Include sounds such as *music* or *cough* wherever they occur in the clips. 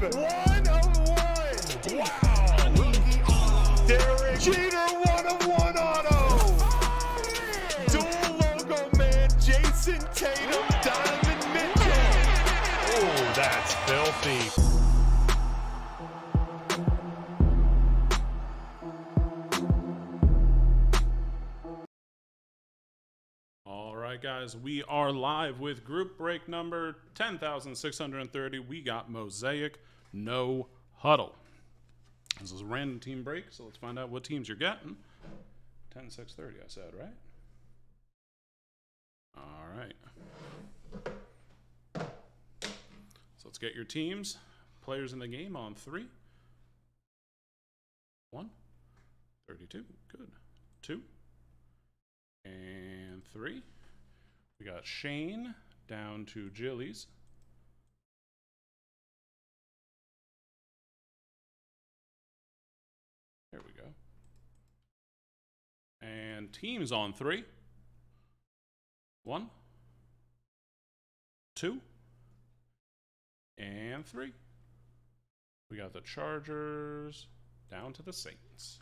One we are live with group break number 10,630. We got Mosaic No Huddle. This is a random team break, so let's find out what teams you're getting. 10,630, I said, right? All right. So let's get your teams, players in the game on three. One. 32. Good. Two. And three. We got Shane down to Jilly's. There we go. And teams on three. One. Two. And three. We got the Chargers down to the Saints.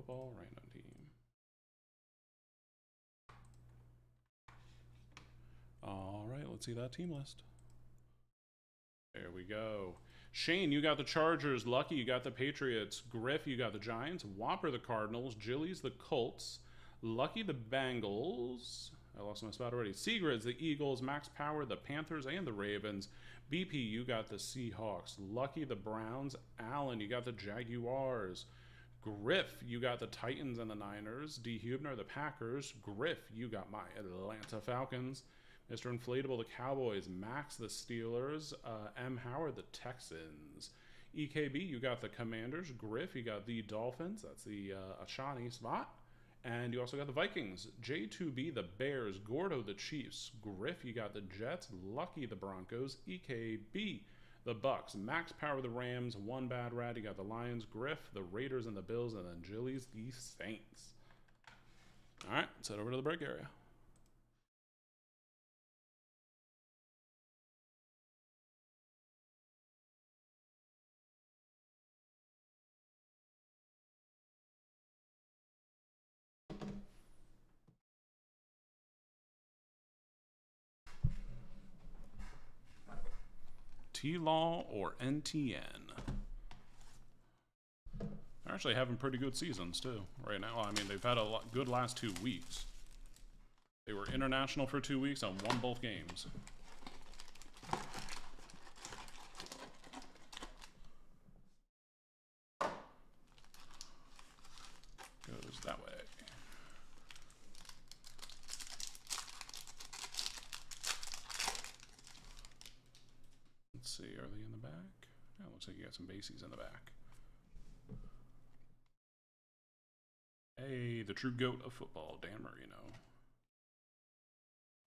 Football random team. All right, let's see that team list. There we go. Shane, you got the Chargers. Lucky, you got the Patriots. Griff, you got the Giants. Whopper, the Cardinals. Jilly's the Colts. Lucky, the Bengals. I lost my spot already. Sigrid's the Eagles. Max Power, the Panthers and the Ravens. BP, you got the Seahawks. Lucky, the Browns. Allen, you got the Jaguars. Griff, you got the Titans and the Niners. D. Hubner, the Packers. Griff, you got my Atlanta Falcons. Mr. Inflatable, the Cowboys. Max, the Steelers. Uh, M. Howard, the Texans. EKB, you got the Commanders. Griff, you got the Dolphins. That's the uh, Ashani spot. And you also got the Vikings. J2B, the Bears. Gordo, the Chiefs. Griff, you got the Jets. Lucky, the Broncos. EKB, the Bucks. Max Power, of the Rams. One Bad Rat, you got the Lions. Griff, the Raiders, and the Bills. And then Jilly's, the Saints. All right, let's head over to the break area. T Law or NTN. They're actually having pretty good seasons too right now. I mean, they've had a good last two weeks. They were international for two weeks and won both games. Goes that way. Let's see, are they in the back? Yeah, looks like you got some bases in the back. Hey, the true goat of football, Dan Marino.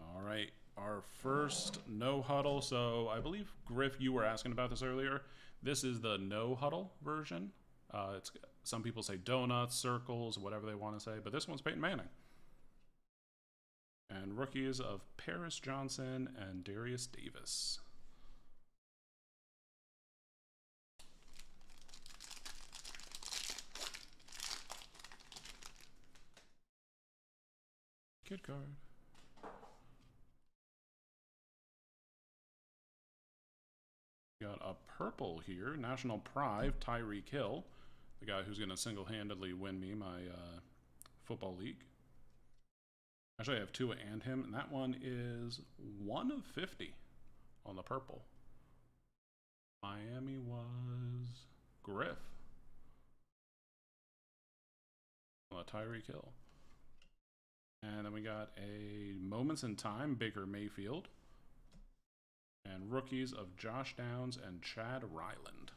All right, our first no huddle. So I believe Griff, you were asking about this earlier. This is the no huddle version. Uh, it's some people say donuts, circles, whatever they want to say, but this one's Peyton Manning. And rookies of Paris Johnson and Darius Davis. Kid card. Got a purple here, National Pride, Tyreek Hill, the guy who's going to single-handedly win me my uh, football league. Actually, I have two and him, and that one is one of 50 on the purple. Miami was Griff on the Tyreek Hill. And then we got a Moments in Time, Baker Mayfield. And rookies of Josh Downs and Chad Ryland.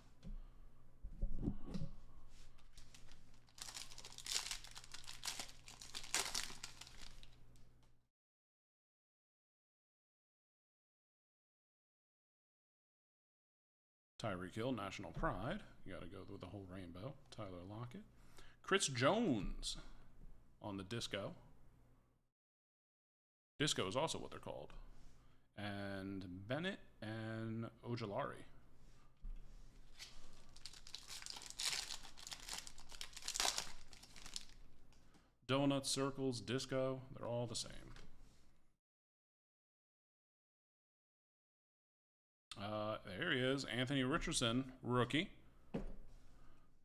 Tyreek Hill, National Pride. You got to go with the whole rainbow. Tyler Lockett. Chris Jones on the disco. Disco is also what they're called. And Bennett and Ojulari. Donut circles, disco, they're all the same. Uh, there he is, Anthony Richardson, rookie,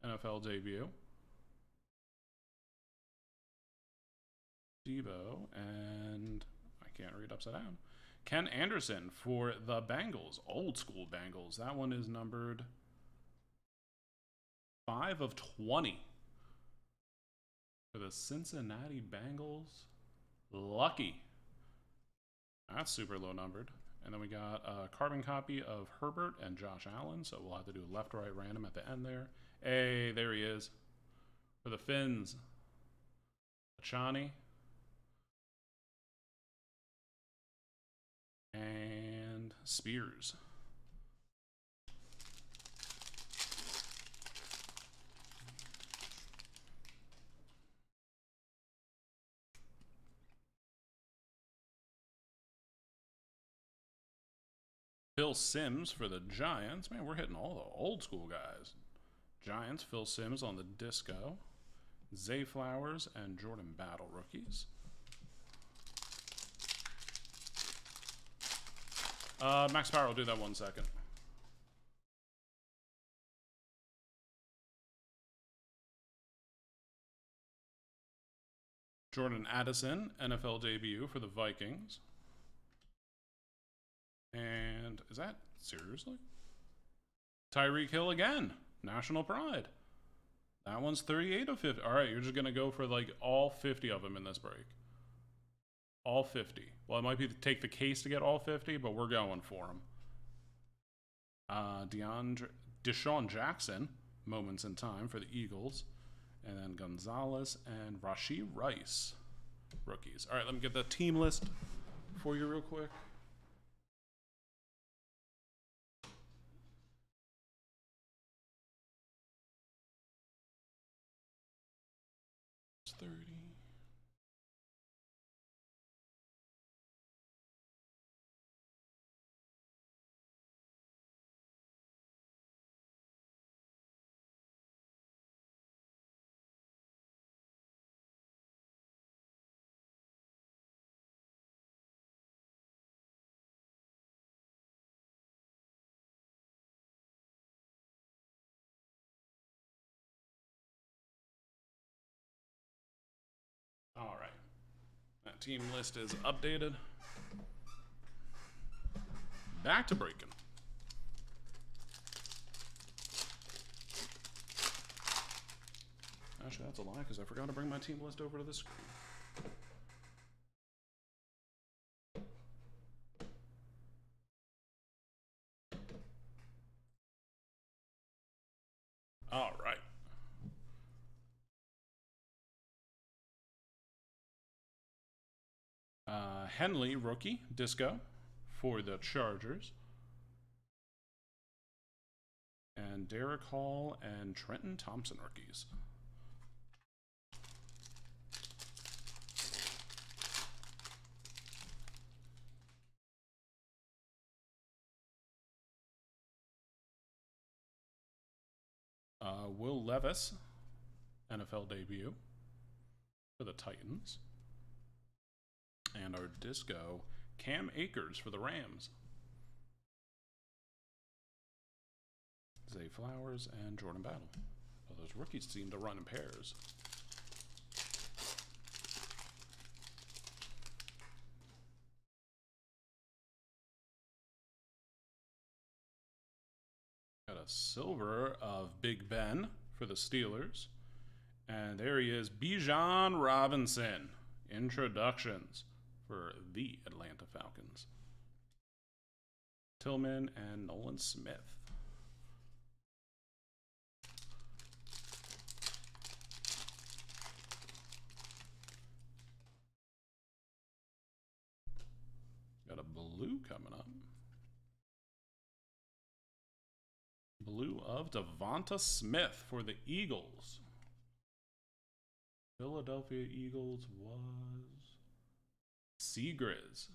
NFL debut. Debo and I can't read upside down. Ken Anderson for the Bengals, old school Bengals. That one is numbered five of twenty for the Cincinnati Bengals. Lucky. That's super low numbered. And then we got a carbon copy of Herbert and Josh Allen. So we'll have to do left, right, random at the end there. Hey, there he is. For the Finns. Achani. And Spears. Phil Simms for the Giants. Man, we're hitting all the old school guys. Giants, Phil Simms on the disco. Zay Flowers and Jordan Battle rookies. Uh, Max Power I'll do that one second. Jordan Addison, NFL debut for the Vikings. And is that seriously? Tyreek Hill again. National pride. That one's 38 of 50. All right, you're just going to go for like all 50 of them in this break. All 50. Well, it might be to take the case to get all 50, but we're going for them. Uh, DeAndre, DeSean Jackson, moments in time for the Eagles. And then Gonzalez and Rashee Rice, rookies. All right, let me get the team list for you real quick. Team list is updated. Back to breaking. Actually, that's a lie because I forgot to bring my team list over to the screen. All right. Uh, Henley, rookie, disco for the Chargers. And Derek Hall and Trenton Thompson, rookies. Uh, Will Levis, NFL debut for the Titans. And our disco, Cam Akers for the Rams. Zay Flowers and Jordan Battle. Well, those rookies seem to run in pairs. Got a silver of Big Ben for the Steelers. And there he is, Bijan Robinson. Introductions for the Atlanta Falcons. Tillman and Nolan Smith. Got a blue coming up. Blue of Devonta Smith for the Eagles. Philadelphia Eagles was Seagriz.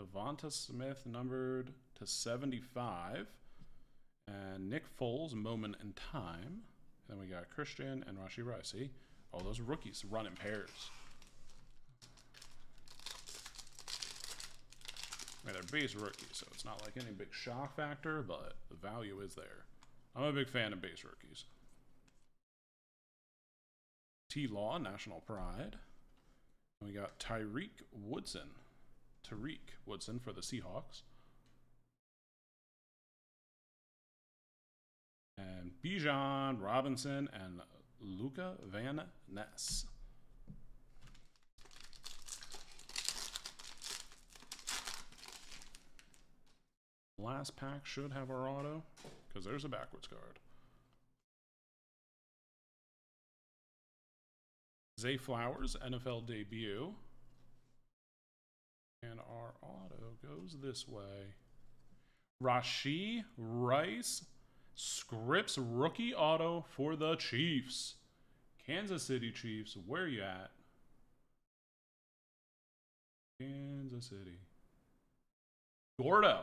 Devonta Smith numbered to 75. And Nick Foles, Moment in Time. Then we got Christian and Rashee Rice. All those rookies run in pairs. I mean, they're base rookies, so it's not like any big shock factor, but the value is there. I'm a big fan of base rookies. T Law, National Pride. We got Tyreek Woodson. Tariq Woodson for the Seahawks. And Bijan Robinson and Luca Van Ness. Last pack should have our auto, because there's a backwards card. Zay Flowers, NFL debut. And our auto goes this way. Rashee Rice, Scripts rookie auto for the Chiefs. Kansas City Chiefs, where you at? Kansas City. Gordo.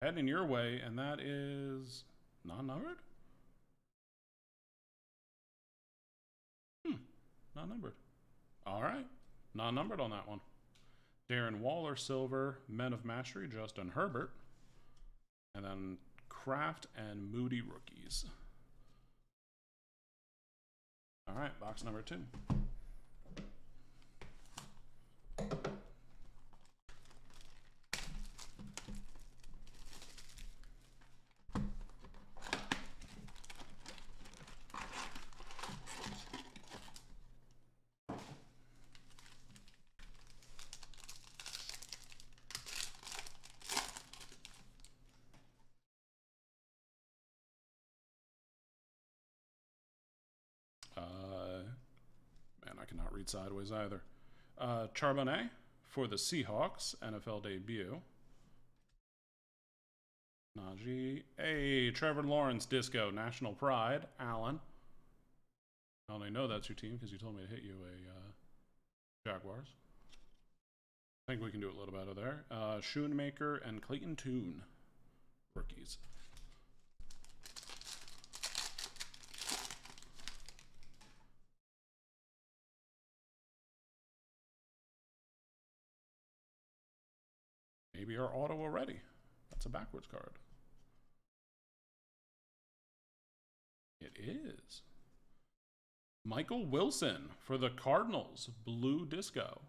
Heading your way, and that is non-numbered? Non-numbered. All right, Not numbered on that one. Darren Waller, silver. Men of Mastery, Justin Herbert. And then Kraft and Moody rookies. All right, box number two. Cannot read sideways either. Uh, Charbonnet for the Seahawks, NFL debut. Najee. Hey, Trevor Lawrence, Disco, National Pride, Allen. I only know that's your team because you told me to hit you a uh, Jaguars. I think we can do a little better there. Uh, Schoonmaker and Clayton Tune, rookies. Maybe our auto already. That's a backwards card. It is. Michael Wilson for the Cardinals, blue disco.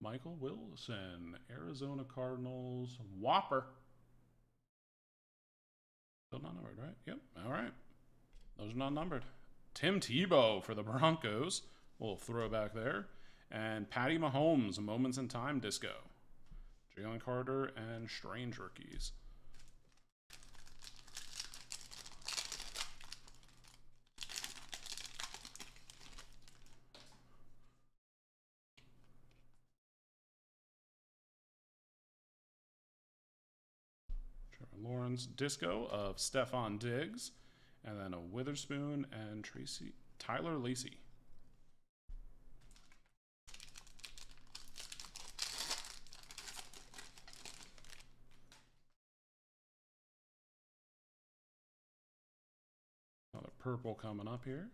Michael Wilson, Arizona Cardinals, Whopper. Still not numbered, right? Yep. All right. Those are not numbered. Tim Tebow for the Broncos. We'll throw back there. And Patty Mahomes, Moments in Time Disco. Jalen Carter and Strange Rookies. Lawrence Disco of Stefon Diggs. And then a Witherspoon and Tracy Tyler Lacey. Another purple coming up here.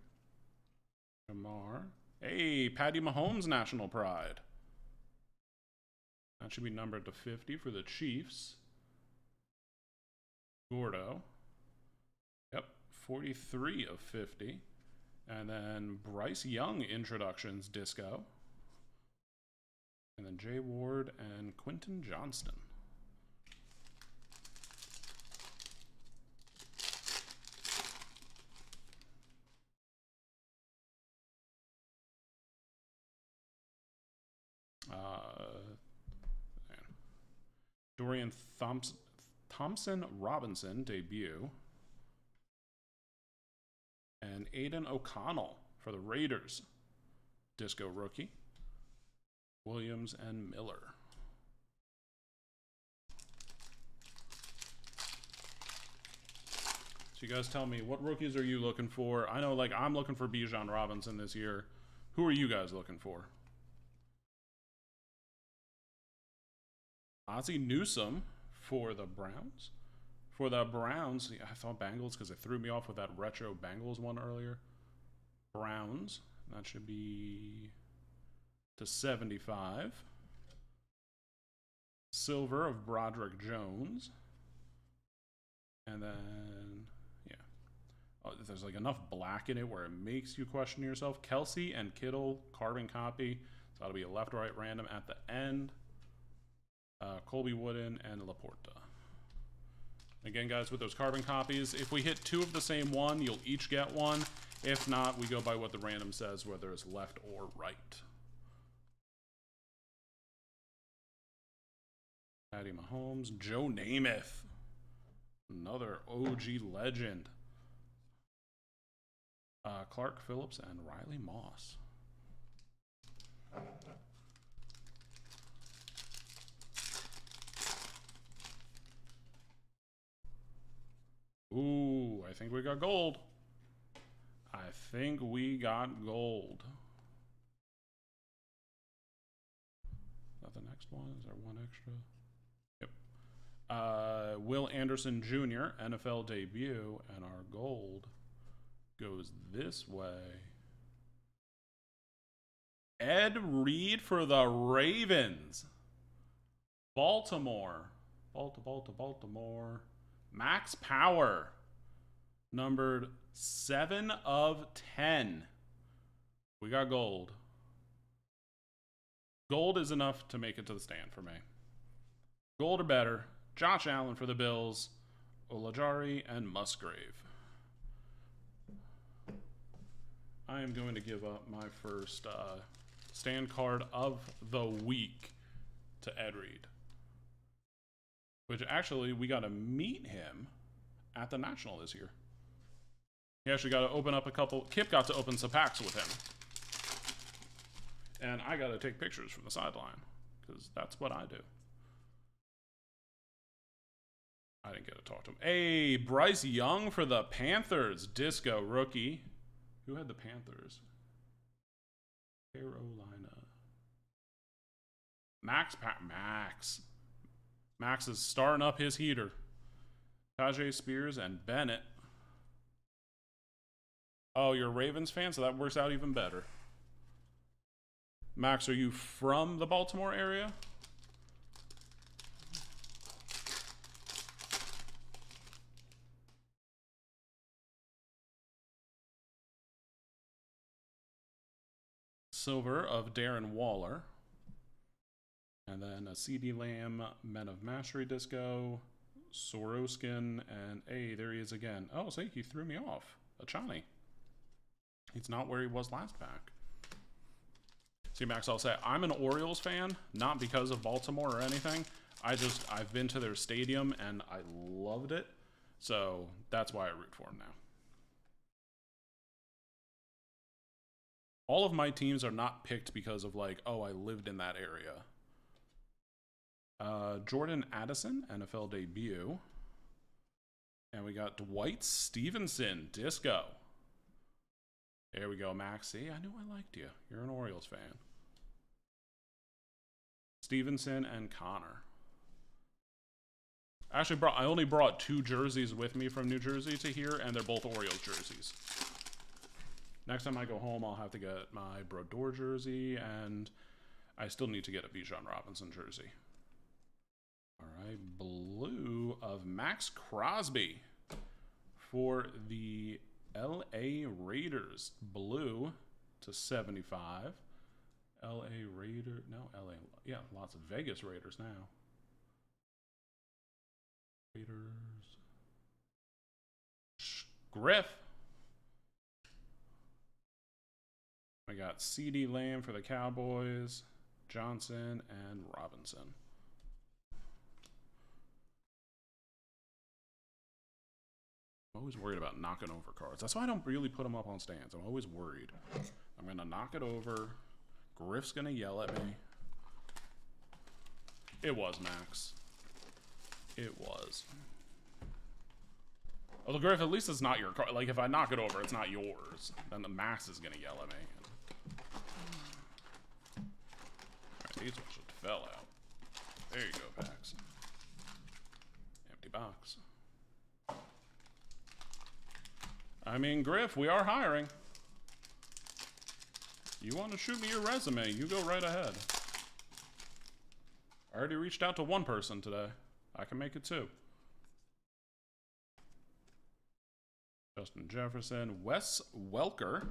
Jamar. Hey, Patty Mahomes National Pride. That should be numbered to 50 for the Chiefs. Gordo. Yep, 43 of 50. And then Bryce Young introductions disco. And then Jay Ward and Quentin Johnston. Dorian Thompson, Thompson Robinson debut. And Aidan O'Connell for the Raiders. Disco rookie. Williams and Miller. So you guys tell me what rookies are you looking for? I know like I'm looking for Bijan Robinson this year. Who are you guys looking for? Ozzie Newsome for the Browns. For the Browns, I thought Bengals because it threw me off with that retro Bengals one earlier. Browns, that should be to 75. Silver of Broderick Jones. And then, yeah. Oh, there's like enough black in it where it makes you question yourself. Kelce and Kittle, carbon copy. So that'll be a left right random at the end. Uh, Colby Wooden and Laporta. Again, guys, with those carbon copies, if we hit two of the same one, you'll each get one. If not, we go by what the random says, whether it's left or right. Patty Mahomes, Joe Namath, another OG legend. Uh, Clark Phillips and Riley Moss. Ooh, I think we got gold. I think we got gold. Is that the next one? Is there one extra? Yep. Uh, Will Anderson Jr., NFL debut, and our gold goes this way. Ed Reed for the Ravens. Baltimore. Baltimore, Baltimore, Baltimore. Max Power, numbered 7 of 10. We got gold. Gold is enough to make it to the stand for me. Gold or better. Josh Allen for the Bills, Ojulari, and Musgrave. I am going to give up my first uh, stand card of the week to Ed Reed. Which actually, we got to meet him at the National this year. He actually got to open up a couple. Kip got to open some packs with him. And I got to take pictures from the sideline because that's what I do. I didn't get to talk to him. Hey, Bryce Young for the Panthers. Disco rookie. Who had the Panthers? Carolina. Max pa Max. Max is starting up his heater. Tyjae Spears and Bennett. Oh, you're a Ravens fan, so that works out even better. Max, are you from the Baltimore area? Silver of Darren Waller. And then a CeeDee Lamb, Men of Mastery Disco, Soroskin, and hey, there he is again. Oh, see, he threw me off. Achani. He's not where he was last pack. See, Max, I'll say I'm an Orioles fan, not because of Baltimore or anything. I just I've been to their stadium and I loved it, so that's why I root for them now. All of my teams are not picked because of like, oh, I lived in that area. Uh, Jordan Addison, NFL debut. And we got Dwight Stephenson, Disco. There we go, Maxie. I knew I liked you. You're an Orioles fan. Stevenson and Connor. Actually, brought I only brought two jerseys with me from New Jersey to here, and they're both Orioles jerseys. Next time I go home, I'll have to get my Brodeur jersey, and I still need to get a Bijan Robinson jersey. All right, blue of Maxx Crosby for the LA Raiders. Blue to 75. LA Raider, no, LA, yeah, lots of Vegas Raiders now. Raiders. Griff. I got CeeDee Lamb for the Cowboys, Johnson, and Robinson. I'm always worried about knocking over cards. That's why I don't really put them up on stands. I'm always worried. I'm going to knock it over. Griff's going to yell at me. It was, Max. It was. Well, Griff, at least it's not your card. Like, if I knock it over, it's not yours. Then the Max is going to yell at me. these ones just fell out. There you go, packs. Empty box. I mean, Griff, we are hiring. You want to shoot me your resume, you go right ahead. I already reached out to one person today. I can make it two. Justin Jefferson, Wes Welker,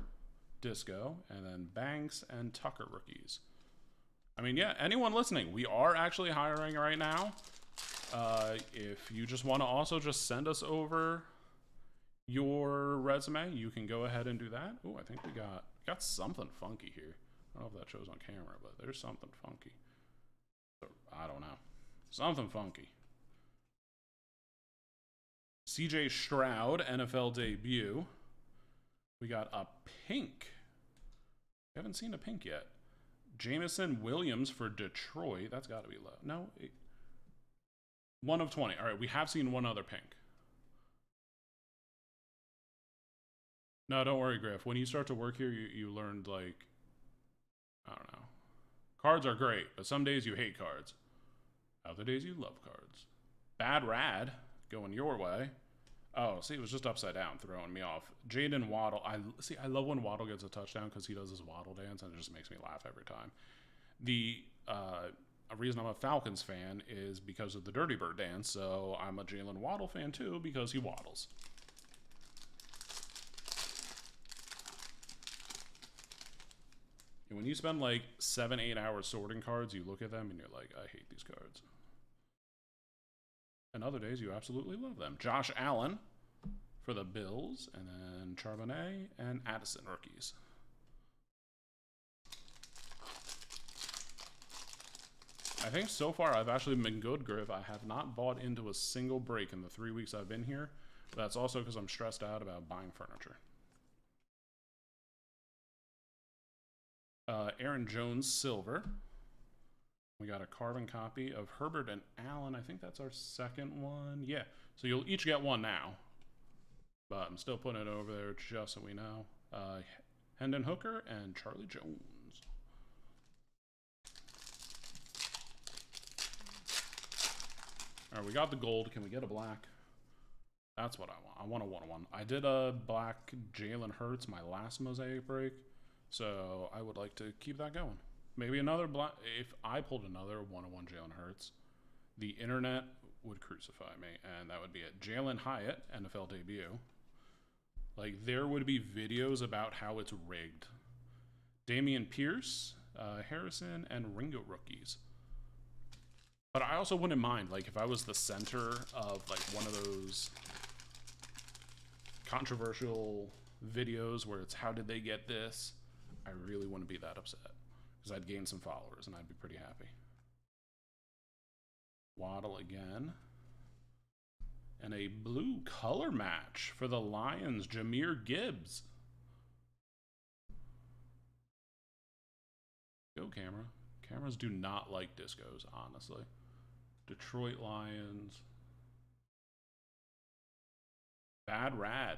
Disco, and then Banks and Tucker rookies. I mean, yeah, anyone listening, we are actually hiring right now. Uh, if you just want to also just send us over your resume, you can go ahead and do that. Oh, I think we got got something funky here. I don't know if that shows on camera, but there's something funky. I don't know. Something funky. CJ Stroud, NFL debut. We got a pink. We haven't seen a pink yet. Jameson Williams for Detroit. That's got to be low. No. It, one of 20. All right, we have seen one other pink. No, don't worry, Griff. When you start to work here, you, you learned, like, I don't know. Cards are great, but some days you hate cards. Other days you love cards. Bad Rad going your way. Oh, see, it was just upside down, throwing me off. Jaden Waddle. I see. I love when Waddle gets a touchdown because he does his Waddle dance, and it just makes me laugh every time. The uh, reason I'm a Falcons fan is because of the Dirty Bird dance. So I'm a Jalen Waddle fan too because he waddles. And when you spend like seven, eight hours sorting cards, you look at them and you're like, I hate these cards. And other days you absolutely love them. Josh Allen for the Bills, and then Charbonnet and Addison rookies. I think so far I've actually been good, Griff. I have not bought into a single break in the three weeks I've been here. But that's also because I'm stressed out about buying furniture. Uh, Aaron Jones Silver. We got a carbon copy of Herbert and Allen. I think that's our second one. Yeah. So you'll each get one now. But I'm still putting it over there just so we know. Uh, Hendon Hooker and Charlie Jones. All right, we got the gold. Can we get a black? That's what I want. I want a one-on-one. I did a black Jalen Hurts my last mosaic break, so I would like to keep that going. Maybe another black. If I pulled another one-on-one Jalen Hurts, the internet would crucify me, and that would be it. Jalin Hyatt NFL debut. Like there would be videos about how it's rigged. Dameon Pierce, uh, Harrison, and Ringo rookies. But I also wouldn't mind, like, if I was the center of like one of those controversial videos where it's how did they get this, I really wouldn't be that upset because I'd gain some followers and I'd be pretty happy. Waddle again. And a blue color match for the Lions, Jahmyr Gibbs. Go camera. Cameras do not like discos, honestly. Detroit Lions. Bad Rad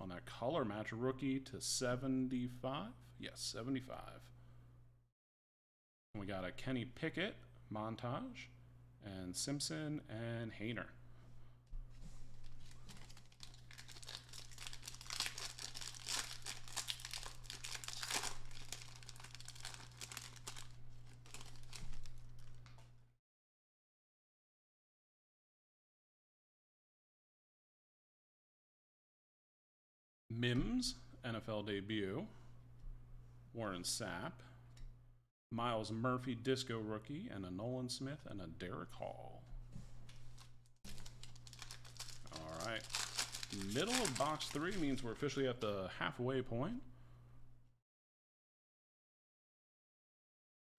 on that color match rookie to 75. Yes, 75. We got a Kenny Pickett montage and Simpson and Hayner. Mims, NFL debut. Warren Sapp. Myles Murphy, Disco rookie, and a Nolan Smith and a Derek Hall. All right. Middle of box three means we're officially at the halfway point.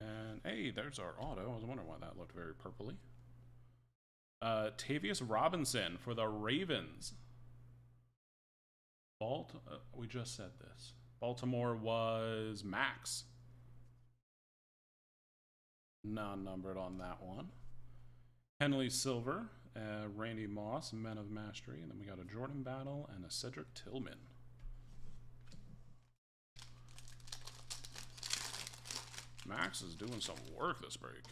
And hey, there's our auto. I was wondering why that looked very purpley. Uh, Tavius Robinson for the Ravens. Balt, uh, we just said this. Baltimore was Max non-numbered on that one. Henley Silver, uh, Randy Moss, Men of Mastery, and then we got a Jordan Battle and a Cedric Tillman. Max is doing some work this break.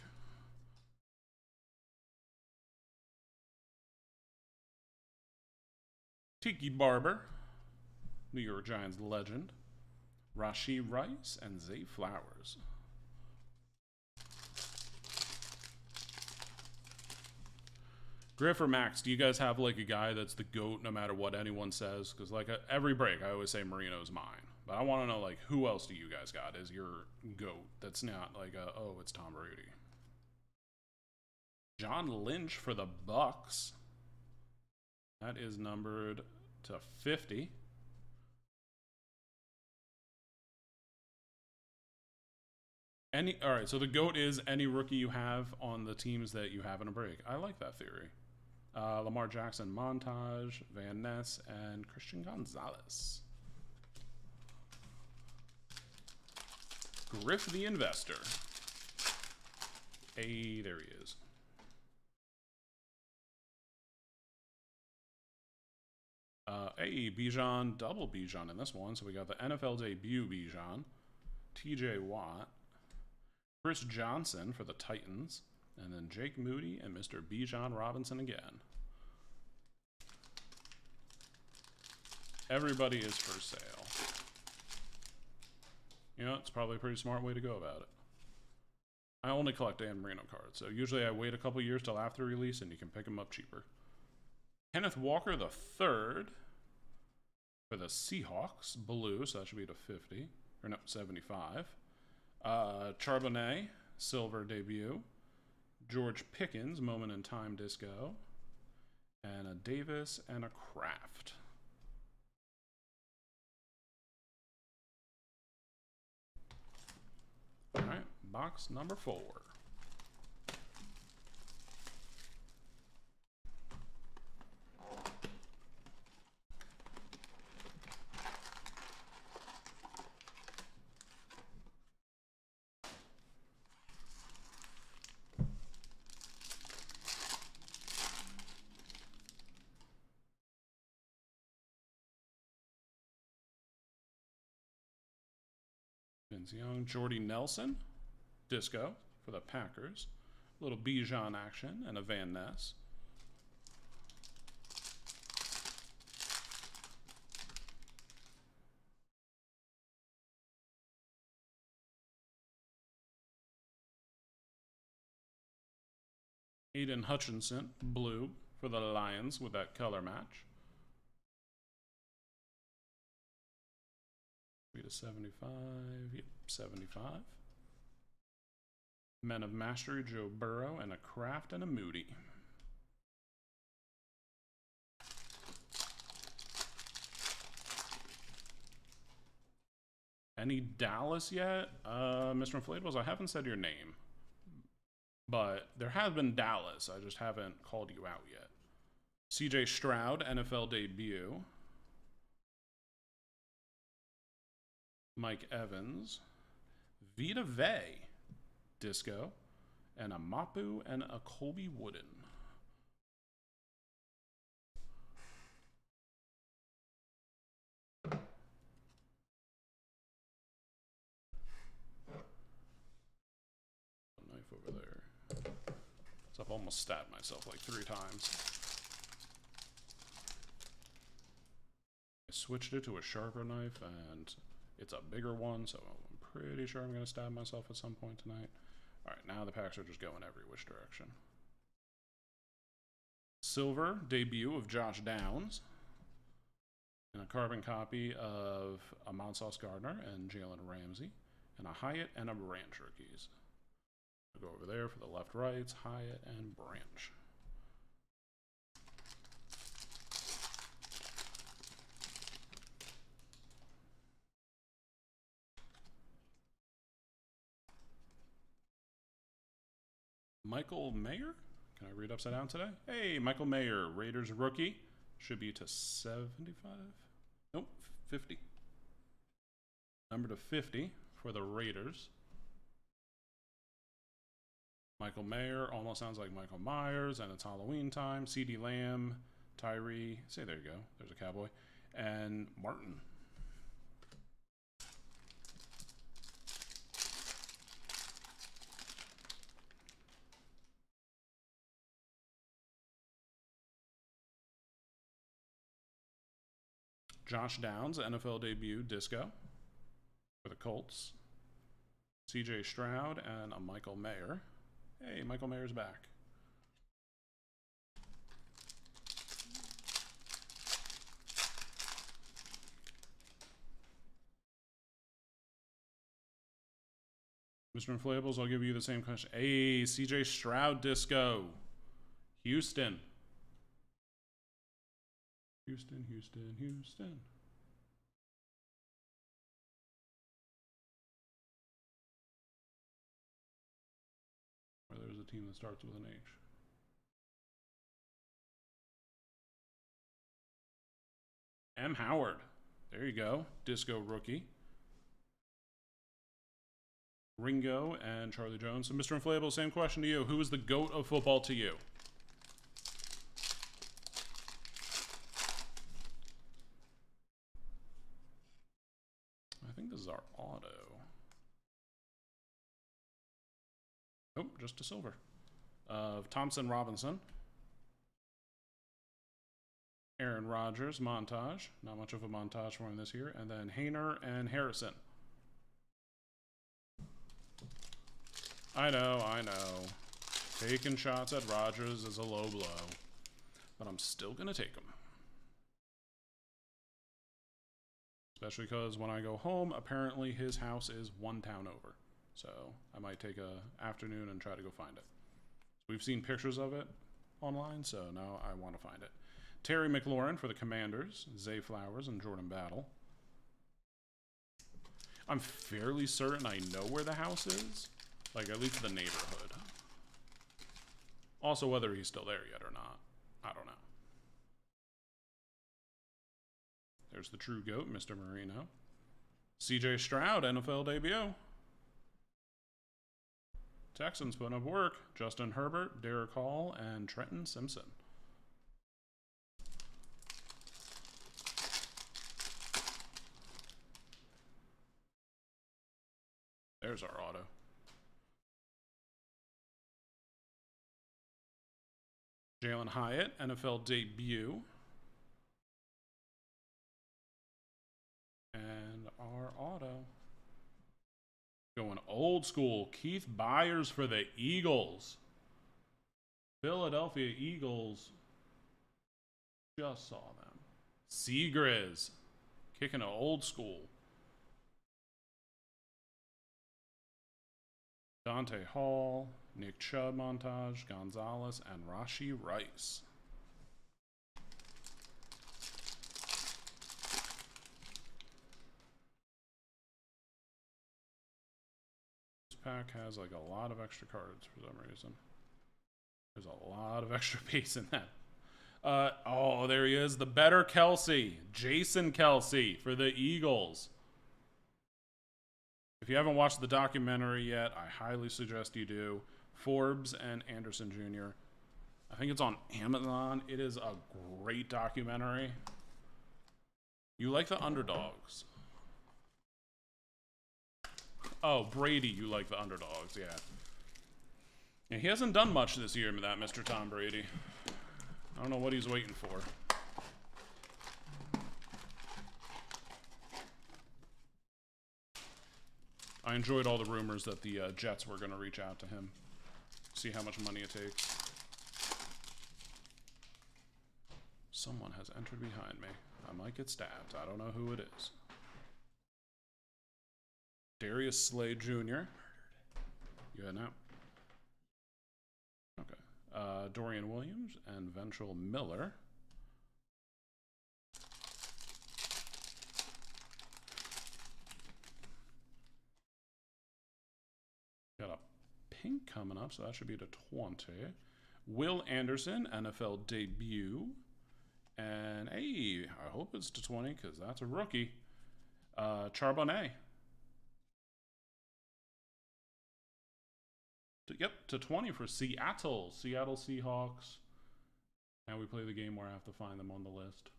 Tiki Barber, New York Giants legend, Rashee Rice, and Zay Flowers. Griff or Max, do you guys have like a guy that's the goat no matter what anyone says? Because like uh, every break, I always say Marino's mine, but I want to know like who else do you guys got as your goat? That's not like a, oh it's Tom Brady. John Lynch for the Bucks. That is numbered to 50. Any all right, so the goat is any rookie you have on the teams that you have in a break. I like that theory. Uh, Lamar Jackson, Montage, Van Ness, and Christian Gonzalez. Griff the Investor. Hey, there he is. Uh, hey, Bijan, double Bijan in this one. So we got the NFL debut Bijan, TJ Watt, Chris Johnson for the Titans, and then Jake Moody and Mr. Bijan Robinson again. Everybody is for sale. You know, it's probably a pretty smart way to go about it. I only collect Dan Marino cards, so usually I wait a couple years till after release and you can pick them up cheaper. Kenneth Walker the third for the Seahawks, blue, so that should be to 50, or no, 75. Uh, Charbonnet, silver debut. George Pickens, moment in time disco. And a Davis and a Kraft. All right, box number four. Young, Jordy Nelson, Disco for the Packers. A little Bijan action and a Van Ness. Aidan Hutchinson, blue for the Lions with that color match. Be to 75. Yep, 75. Men of Mastery, Joe Burrow, and a Kraft and a Moody. Any Dallas yet? Uh, Mr. Inflatables, I haven't said your name. But there has been Dallas. I just haven't called you out yet. CJ Stroud, NFL debut. Mike Evans, Vita Vea, Disco, and a Mapu and a Colby Wooden. Knife over there. So I've almost stabbed myself like three times. I switched it to a sharper knife and it's a bigger one, so pretty sure I'm going to stab myself at some point tonight. All right, now the packs are just going every which direction. Silver debut of Josh Downs. And a carbon copy of a Sauce Gardner and Jalen Ramsey. And a Hyatt and a Branch rookies. I'll go over there for the left rights, Hyatt and Branch. Michael Mayer. Can I read upside down today? Hey, Michael Mayer, Raiders rookie. Should be to 75. Nope, 50. Number to 50 for the Raiders. Michael Mayer almost sounds like Michael Myers, and it's Halloween time. CeeDee Lamb, Tyree. Say, there you go. There's a cowboy. And Martin. Josh Downs, NFL debut, disco for the Colts. CJ Stroud and a Michael Mayer. Hey, Michael Mayer's back. Mr. Inflatables, I'll give you the same question. Hey, CJ Stroud disco. Houston. Houston, Houston, Houston. Or there's a team that starts with an H. M. Howard. There you go. Disco rookie. Ringo and Charlie Jones. So, Mr. Inflatable, same question to you. Who is the GOAT of football to you? I think this is our auto. Nope, just a silver. Of Thompson Robinson. Aaron Rodgers, montage. Not much of a montage for him this year. And then Hayner and Harrison. I know, I know. Taking shots at Rodgers is a low blow. But I'm still going to take them. Especially because when I go home, apparently his house is one town over. So I might take a afternoon and try to go find it. We've seen pictures of it online, so now I want to find it. Terry McLaurin for the Commanders, Zay Flowers, and Jordan Battle. I'm fairly certain I know where the house is. Like, at least the neighborhood. Also, whether he's still there yet or not, I don't know. There's the true GOAT, Mr. Marino. CJ Stroud, NFL debut. Texans putting up work. Justin Herbert, Derick Hall, and Trenton Simpson. There's our auto. Jalin Hyatt, NFL debut. And our auto. Old school. Keith Byars for the Eagles. Philadelphia Eagles. Just saw them. Seagrizz. Kicking an old school. Dante Hall, Nick Chubb montage, Gonzalez, and Rashee Rice. Pack has like a lot of extra cards for some reason. There's a lot of *laughs* extra base in that. Uh, oh, there he is. The better Kelce. Jason Kelce for the Eagles. If you haven't watched the documentary yet, I highly suggest you do. Forbes and Anderson Jr. I think it's on Amazon. It is a great documentary. You like the underdogs. Oh, Brady, you like the underdogs, yeah. yeah. He hasn't done much this year, that Mr. Tom Brady. I don't know what he's waiting for. I enjoyed all the rumors that the uh, Jets were going to reach out to him, see how much money it takes. Someone has entered behind me. I might get stabbed. I don't know who it is. Darius Slay Jr. You had out. Okay. Uh, Dorian Williams and Ventrell Miller. Got a pink coming up, so that should be to 20. Will Anderson, NFL debut. And hey, I hope it's to 20 because that's a rookie. Uh, Charbonnet. To, yep, to 20 for Seattle. Seattle Seahawks. Now we play the game where I have to find them on the list.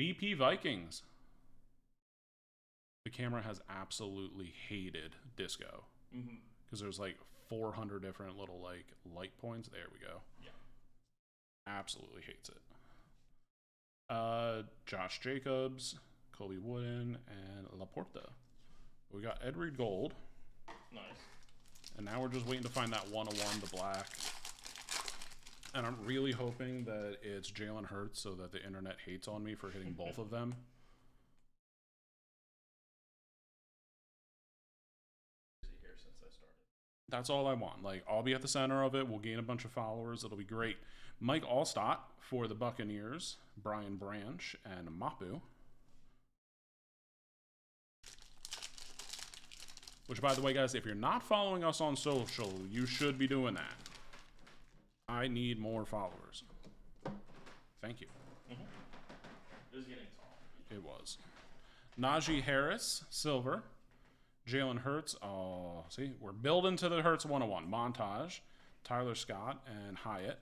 BP Vikings. The camera has absolutely hated disco because Mm-hmm. there's like 400 different little like light points. There we go. Yeah. Absolutely hates it. Uh, Josh Jacobs, Colby Wooden, and LaPorta. We got Ed Reed Gold, Nice. And now we're just waiting to find that 101 to one the black. And I'm really hoping that it's Jalen Hurts so that the internet hates on me for hitting *laughs* both of them. Busy here since I started. That's all I want. Like, I'll be at the center of it. We'll gain a bunch of followers. It'll be great. Mike Alstott for the Buccaneers, Brian Branch, and Mapu. Which, by the way, guys, if you're not following us on social, you should be doing that. I need more followers. Thank you. Mm-hmm. It was getting tall. It was. Najee Harris, silver. Jalen Hurts, oh, see, we're building to the Hurts 101. Montage, Tyler Scott, and Hyatt.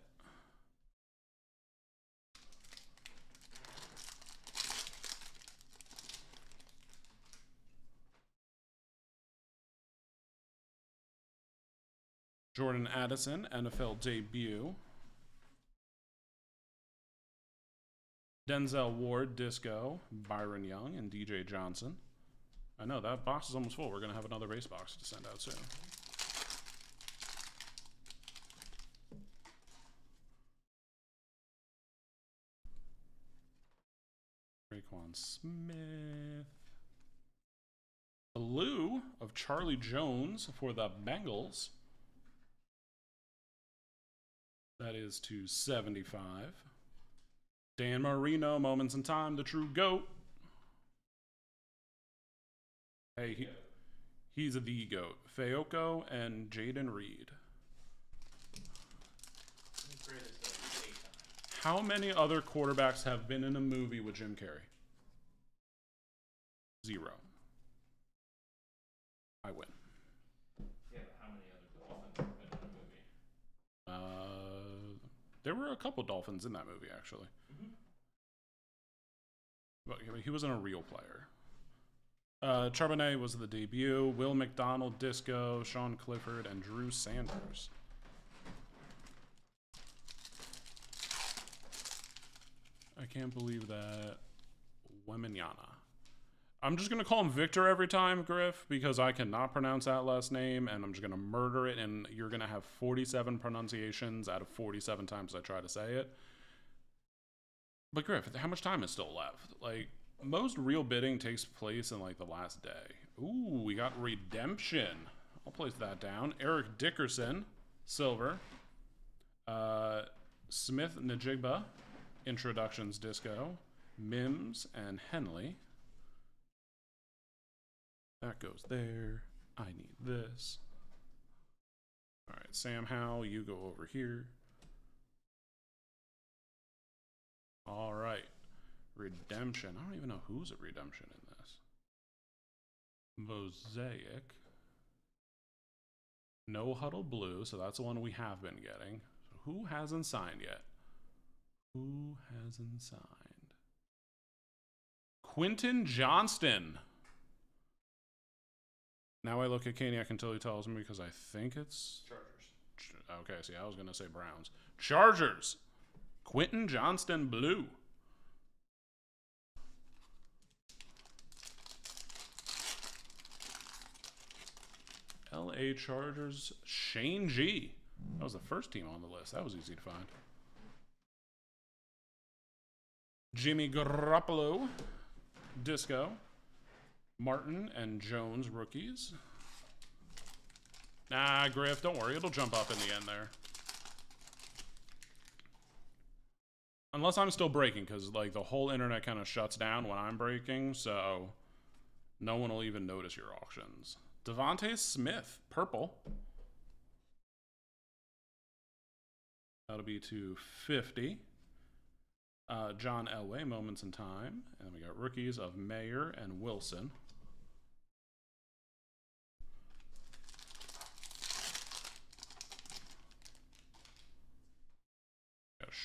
Jordan Addison, NFL debut. Denzel Ward, Disco, Byron Young, and DJ Johnson. I know that box is almost full. We're gonna have another base box to send out soon. Raekwon Smith. Blue of Charlie Jones for the Bengals. That is to 75. Dan Marino, Moments in Time, the true GOAT. Hey, he, he's the GOAT. Feoko and Jayden Reed. How many other quarterbacks have been in a movie with Jim Carrey? Zero. I win. Yeah, but how many other Dolphins have been in a movie? Uh, there were a couple Dolphins in that movie, actually. But he- he wasn't a real player. Uh, Charbonnet was the debut. Will McDonald, Disco, Sean Clifford, and Drew Sanders. I can't believe that. Wembanyama. I'm just gonna call him Victor every time, Griff, because I cannot pronounce that last name, and I'm just gonna murder it, and you're gonna have 47 pronunciations out of 47 times I try to say it. But Griff, how much time is still left? Like most real bidding takes place in like the last day. Ooh, we got redemption. I'll place that down. Eric Dickerson, silver. Uh, Smith-Njigba, introductions disco. Mims and Henley. That goes there. I need this. All right, Sam Howell, you go over here. All right. Redemption. I don't even know who's a redemption in this. Mosaic. No Huddle Blue, so that's the one we have been getting. So who hasn't signed yet? Who hasn't signed? Quentin Johnston. Now I look at Caniac until he tells me because I think it's Chargers. Okay, see, I was gonna say Browns. Chargers. Quentin Johnston Blue. L.A. Chargers. Shane G. That was the first team on the list. That was easy to find. Jimmy Garoppolo. Disco. Martin and Jones rookies. Nah, Griff, don't worry. It'll jump up in the end there. Unless I'm still breaking, because like the whole internet kind of shuts down when I'm breaking, so no one will even notice your auctions. DeVonta Smith, purple. That'll be to 50. Uh, John Elway, Moments in Time. And we got rookies of Mayer and Wilson.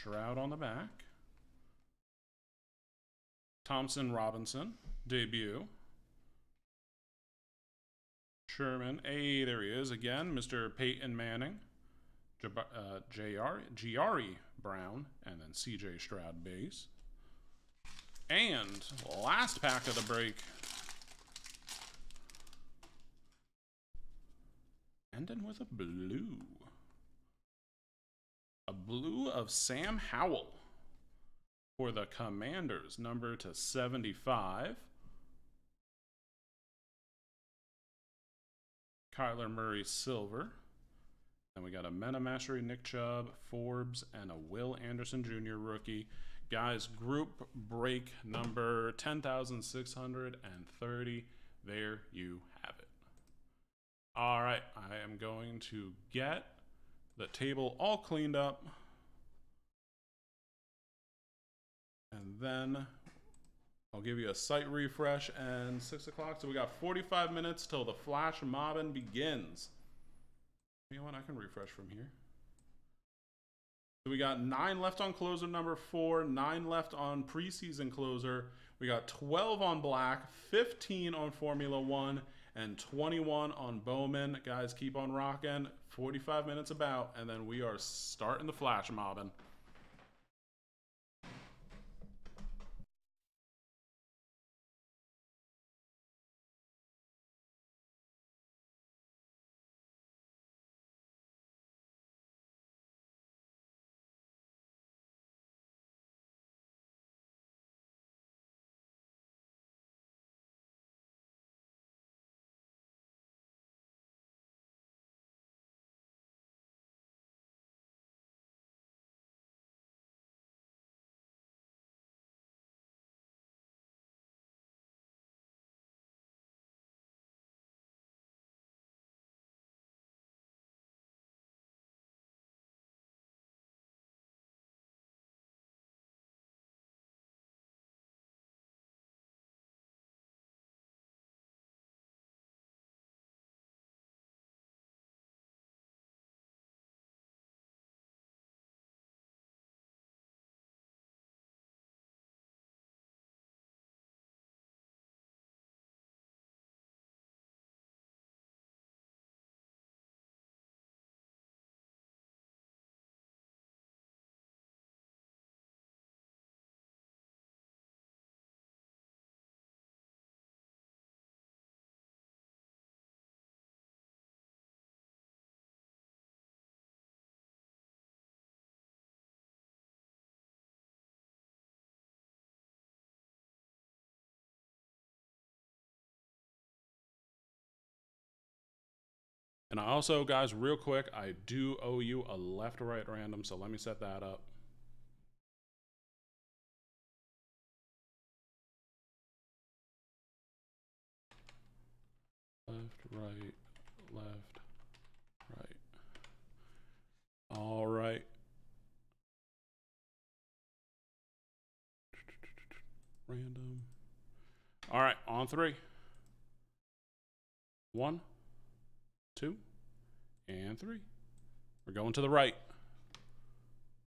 Shroud on the back. Thompson Robinson, debut. Sherman, hey, there he is again, Mr. Peyton Manning. Jab- uh, JR, Brown, and then CJ Stroud base. And last pack of the break. Ending with a blue. A blue of Sam Howell for the Commanders, number to 75. Kyler Murray silver. And we got a Meta Mastery, Nick Chubb, Forbes, and a Will Anderson Jr. rookie. Guys, group break number 10,630. There you have it. All right, I am going to get the table all cleaned up. And then I'll give you a site refresh and 6 o'clock. So we got 45 minutes till the flash mobbing begins. You know what? I can refresh from here. So we got nine left on closer number four, nine left on preseason closer. We got 12 on black, 15 on Formula One, and 21 on Bowman. Guys, keep on rocking. 45 minutes about, and then we are starting the flash mobbing. And I also, guys, real quick, I do owe you a left right random, so let me set that up. Left, right, left, right. All right. Random. All right, on three. One two, and three. We're going to the right.